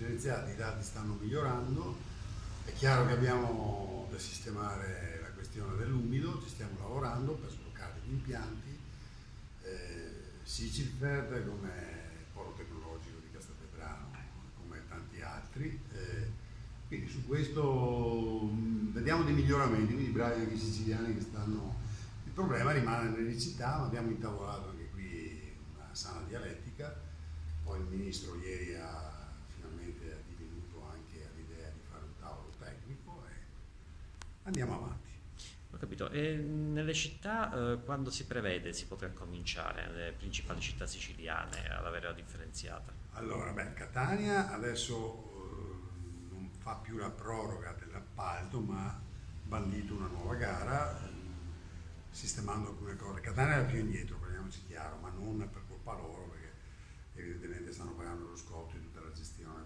differenziati i dati stanno migliorando, è chiaro che abbiamo da sistemare la questione dell'umido, ci stiamo lavorando per sbloccare gli impianti, eh, Sicilfed come polo tecnologico di Castelvetrano, come tanti altri, eh, quindi su questo mh, vediamo dei miglioramenti, quindi bravi anche i siciliani che stanno... Il problema rimane città, ma abbiamo intavolato anche qui una sana dialettica, poi il ministro ieri ha andiamo avanti. Ho capito. E nelle città eh, quando si prevede si potrà cominciare, nelle principali città siciliane, ad avere la differenziata? Allora, beh, Catania adesso fa più la proroga dell'appalto ma ha bandito una nuova gara sistemando alcune cose. Catania era più indietro, parliamoci chiaro, ma non per colpa loro perché evidentemente stanno pagando lo scotto di tutta la gestione